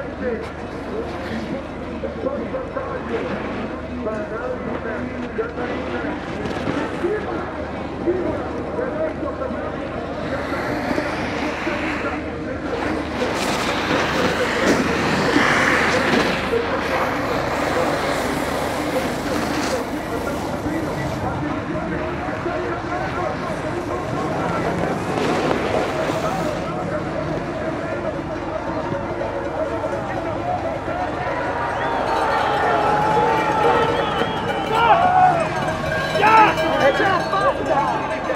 Thank you. 자, 빠다.